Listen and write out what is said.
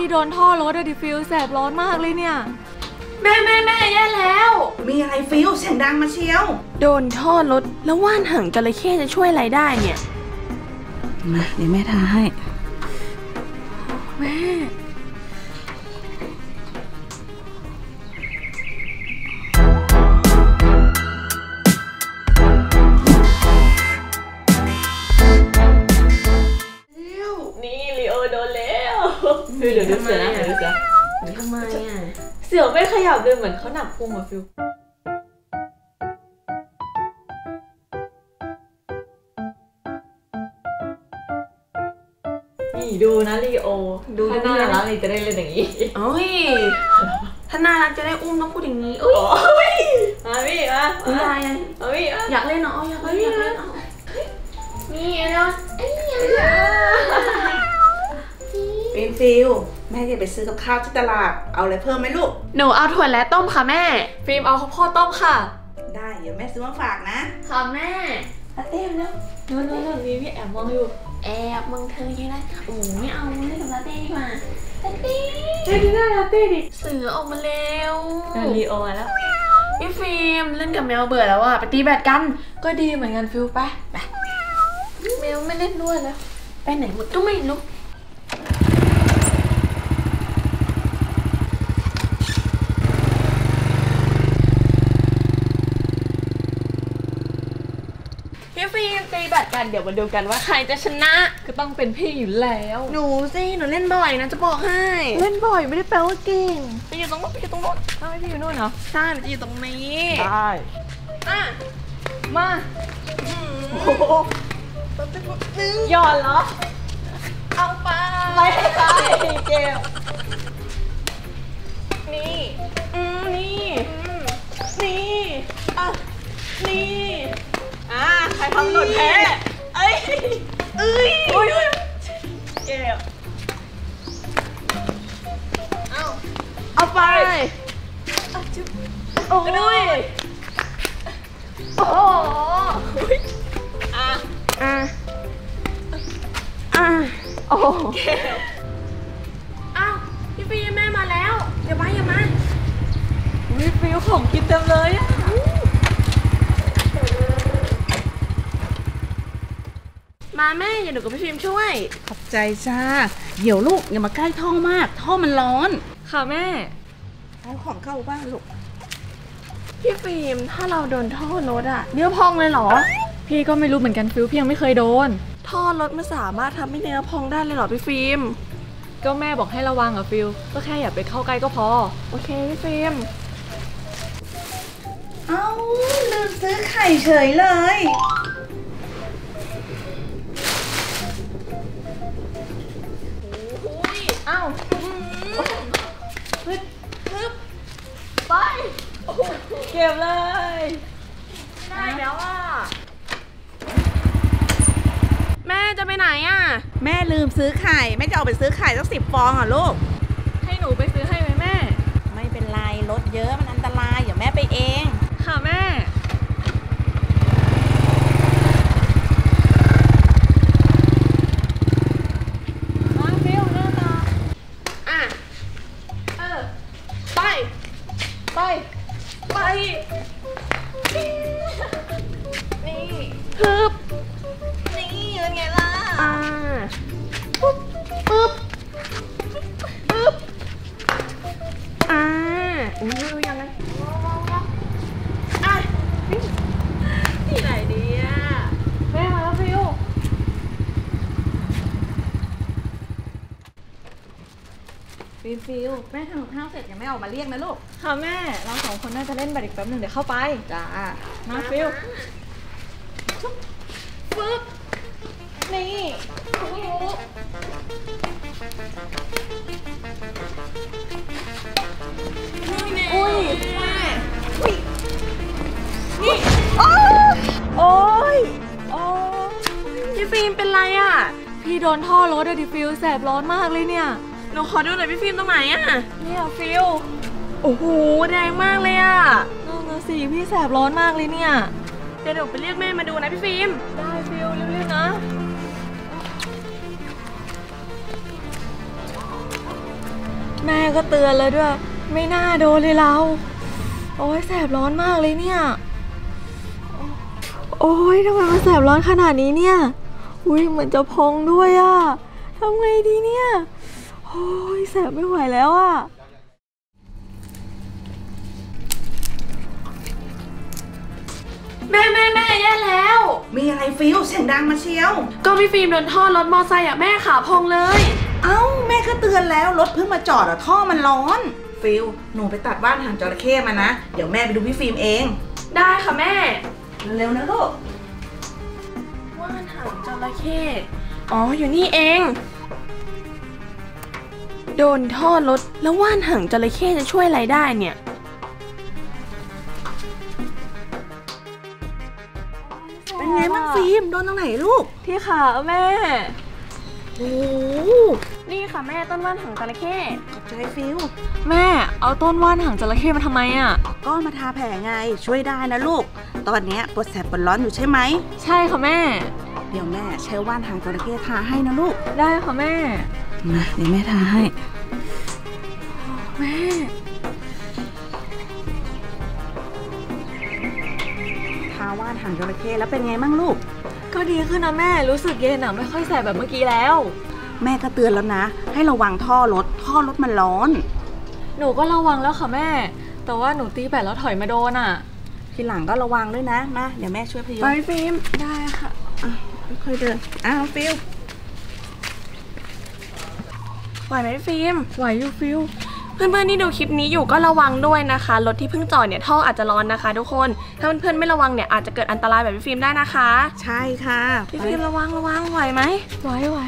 พี่โดนท่อรถอะดิฟิลแสบร้อนมากเลยเนี่ย แม่แม่แม่แย่แล้ว มีอะไรฟิวเสียงดังมาเชียว โดนท่อรถแล้วว่านหางจระเข้จะช่วยอะไรได้เนี่ย มาเดี๋ยวแม่ทาให้ แม่ ฟิลเดี๋ยวดูเสือนะเดี๋ยวดูเสือทำไมอะเสือไม่ขยับเลยเหมือนเขาหนักพุงอะฟิลนี่ดูนะลีโอ ดูถ้าดูน่านะรักนี่จะได้เล่นอย่างนี้โอ้ยถ้าน่ารักจะได้อุ้มต้องพูดอย่างนี้อุ้ยมาพี่มาคุณยายอะมาพี่มาอยากเล่นเนาะอยากเล่นอยากเล่นเอานี่เนาะไอ้ยา ฟิวฟิวแม่จะไปซื้อกับข้าวที่ตลาด เอาอะไรเพิ่มไหมลูก หนูเอาถั่วแระต้มค่ะแม่ ฟิล์มเอาข้าวโพดต้มค่ะ ได้เดี๋ยวแม่ซื้อมาฝากนะ ค่ะแม่เต้มแล้วนู่นนู่นนู่นมีพี่แอบมองอยู่ แอบมึงเธอยังไงโอ้ไม่เอาเล่นกับลาเต้ดีกว่าลาเต้เฮ้ยดูหน้าลาเต้ดิเสือออกมาเร็วเดินลีโอมาแล้วพี่ฟิล์มเล่นกับแมวเบื่อแล้วอะไปตีแบดกัน ก็ดีเหมือนกันฟิลไปไปแมวไม่เล่นด้วยแล้ว ไปไหนหมดก็ไม่รู้ พี่ฟิล์มตีแบดกันเดี๋ยวมาดูกันว่าใครจะชนะก็ต้องเป็นพี่อยู่แล้ว หนูสิหนูเล่นบ่อยนะจะบอกให้เล่นบ่อยไม่ได้แปลว่าเก่งไปอยู่ตรงนู้นไปอยู่ตรงนู้นทำไมพี่อยู่นู่นเหรอใช่หนูจะอยู่ตรงนี้ได้อะมาโอ้โหหย่อนเหรอเอาไปไม่ใช่เกมนี่อืมนี่อืมนี่อะนี่อ่าใครทำหล่นแพ้ เอ้ยเอ้ยอุ้ยอุ้ยเก็บเอาเอาไปโอ้ยโอ้โหอะอะอะโอ้โหอ้าวพี่ปีแม่มาแล้วอย่ามาอย่ามา วิฟิลของกินเต็มเลยอะ มาแม่อย่าหนูกับพี่ฟิล์มช่วย ขอบใจจ้า เดี๋ยวลูกอย่ามาใกล้ท่อมาก ท่อมันร้อน ค่ะแม่เอาของเข้าบ้านลูก พี่ฟิล์มถ้าเราโดนท่อรถอะเนื้อพองเลยเหรอ พี่ก็ไม่รู้เหมือนกันฟิลพี่ยังไม่เคยโดน ท่อรถมันสามารถทำให้เนื้อพองได้เลยเหรอพี่ฟิล์ม ก็แม่บอกให้ระวังอะฟิลก็แค่อย่าไปเข้าใกล้ก็พอ โอเคพี่ฟิล์ม เอ้าลืมซื้อไข่เฉยเลย เก็บเลยได้แล้วอะ แม่จะไปไหนอะ แม่ลืมซื้อไข่ แม่จะเอาไปซื้อไข่สักสิบฟองอะลูก ให้หนูไปซื้อให้ไหมแม่ ไม่เป็นไรรถเยอะมันอันตรายอย่าแม่ไปเอง ฟิลฟิลแม่ทำกับข้าวเสร็จยังไม่ออกมาเรียกนะลูก ค่ะแม่ เราสองคนน่าจะเล่นแบดอีกแป๊บหนึ่งเดี๋ยวเข้าไป จ้า มาฟิลปึ๊บนี่อุ้ยนี่โอ้ยโอ้ยโอ้ยพี่ฟิล์มเป็นไรอะ พี่โดนท่อรถอะดิฟิลแสบร้อนมากเลยเนี่ย หนูขอดูหน่อยพี่ฟิล์มตรงไหนอะเนี่ยฟิลโอ้โหแดงมากเลยอะนั่นนะสิพี่แสบร้อนมากเลยเนี่ยเดี๋ยวหนูไปเรียกแม่มาดูนะพี่ฟิล์มได้ฟิลเร็วๆนะฟแม่ก็เตือนแล้วด้วย ไม่น่าโดนเลยเรา โอ้ยแสบร้อนมากเลยเนี่ย โอ้ยทำไมมันแสบร้อนขนาดนี้เนี่ย อุ้ยเหมือนจะพองด้วยอะทำไงดีเนี่ย โอ้ยแสบไม่ไหวแล้วอะแม่แม่แม่แย่แล้ว มีอะไรฟิลเสียงดังมาเชียว ก็พี่ฟิล์มโดนท่อรถมอไซค์อะแม่ขาพองเลย เอ้าแม่ก็เตือนแล้วรถเพิ่งมาจอดอะท่อมันร้อน ฟิลหนูไปตัดว่านหางจระเข้มานะ เดี๋ยวแม่ไปดูพี่ฟิล์มเอง ได้ค่ะแม่ เร็วๆนะลูกว่านหางจระเข้อ๋ออยู่นี่เอง โดนท่อรถแล้วว่านหางจระเข้จะช่วยอะไรได้เนี่ย เป็นไงบ้างฟิล์มโดนตรงไหนลูก ที่ขาแม่ โอ้นี่ค่ะแม่ต้นว่านหางจระเข้ขอบใจฟิลแม่ เอาต้นว่านหางจระเข้มาทำไมอะก็มาทาแผลไงช่วยได้นะลูก ตอนเนี้ยปวดแสบปวดร้อนอยู่ใช่ไหม ใช่ค่ะแม่ เดี๋ยวแม่ใช้ว่านหางจระเข้ทาให้นะลูก ได้ค่ะแม่ มาเดี๋ยวแม่ทาให้ แม่ทาว่านหางจระเข้แล้วเป็นไงบ้างลูก ก็ดีขึ้นนะแม่รู้สึกเย็นอะไม่ค่อยแสบแบบเมื่อกี้แล้ว แม่ก็เตือนแล้วนะ ให้ระวังท่อรถท่อรถมันร้อน หนูก็ระวังแล้วค่ะแม่ แต่ว่าหนูตีแบตแล้วถอยมาโดนอะทีหลังก็ระวังด้วยนะมาเดี๋ยวแม่ช่วยพยุงไปฟิล์มได้ค่ะค่อยๆเดินอ้าวฟิล ไหวไหมฟิล์มไหวอยู่ฟิวเพื่อนๆที่ดูคลิปนี้อยู่ก็ระวังด้วยนะคะรถที่เพิ่งจอดเนี่ยท่ออาจจะร้อนนะคะ ทุกคนถ้าเพื่อนๆไม่ระวังเนี่ยอาจจะเกิดอันตรายแบบพี่ฟิล์มได้นะคะ ใช่ค่ะพี่ฟิล์มระวังระวังไหวไหมไหวไหว